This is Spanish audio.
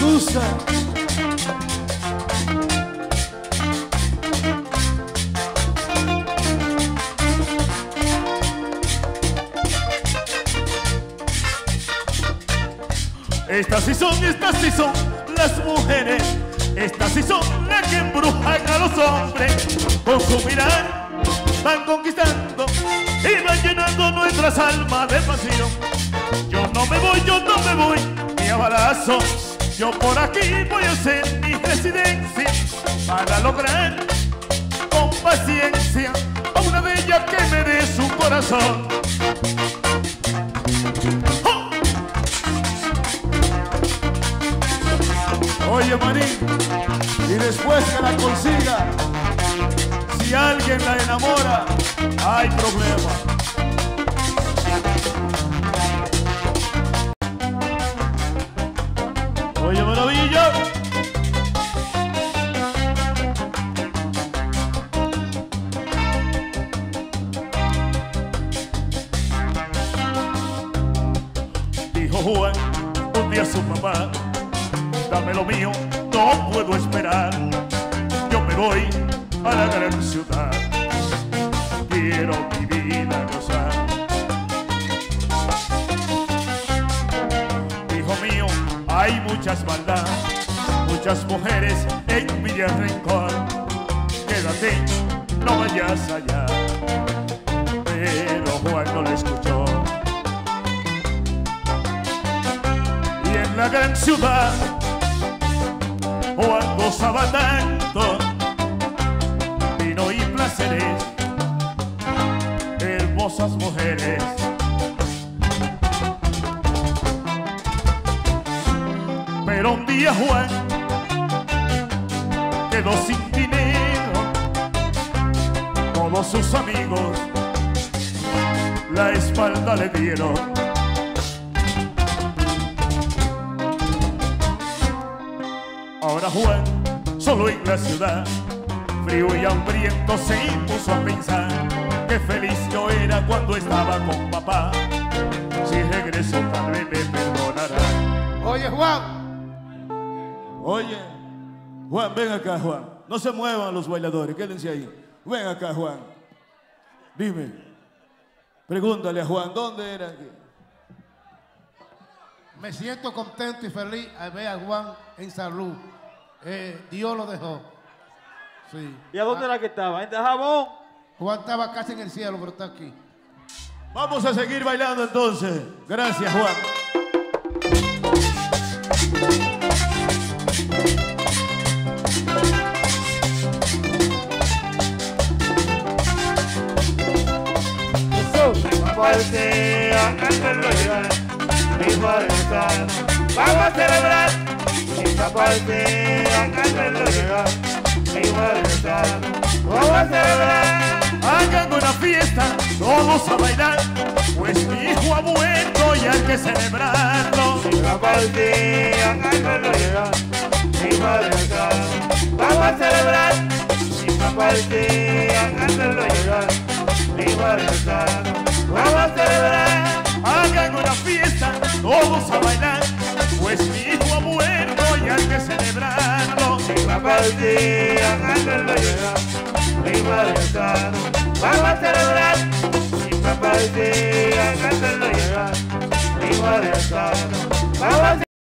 gusta. Estas sí son, estas sí son las mujeres. Estas sí son las que embrujan a los hombres. Con su mirar van conquistando y van llenando nuestras almas de pasión. Yo no me voy, yo no me voy, ni a. Yo por aquí voy a hacer mi residencia para lograr con paciencia a una de ellas que me dé su corazón. Oye, manín, y después que la consiga, si alguien la enamora, hay problema. Oye, maravilla. Dijo Juan un día a su mamá, dame lo mío, no puedo esperar. Yo me voy a la gran ciudad, quiero mi vida. Muchas maldad, muchas mujeres, envidia, rencor. Quédate, no vayas allá. Pero Juan no le escuchó. Y en la gran ciudad, Juan quedó sin dinero. Todos sus amigos la espalda le dieron. Ahora Juan, solo en la ciudad, frío y hambriento, se impuso a pensar que feliz yo era cuando estaba con papá. Si regreso tal vez me perdonará. Oye, Juan, Oye, Juan, ven acá, Juan. No se muevan los bailadores, quédense ahí. Ven acá, Juan. Dime. Pregúntale a Juan, ¿dónde era? me siento contento y feliz al ver a Juan en salud. Eh, Dios lo dejó. Sí. ¿Y a dónde era que estaba? ¿En Jabón? Juan estaba casi en el cielo, pero está aquí. Vamos a seguir bailando entonces. Gracias, Juan. Mi. Vamos a celebrar esta parte a hacerlo llegar, mi malestar. Vamos a celebrar. Hagan una fiesta, todos a bailar, pues mi hijo ha vuelto y hay que celebrarlo. Esta parte a hacerlo llegar, mi. Vamos a celebrar esta mi. Vamos a celebrar, hagan una fiesta, todos a bailar, pues mi hijo ha muerto y hay que celebrarlo. En la partida, hacerlo llegar, mi madre está. Vamos a celebrar, en la partida, hacerlo llegar, mi madre está. Vamos a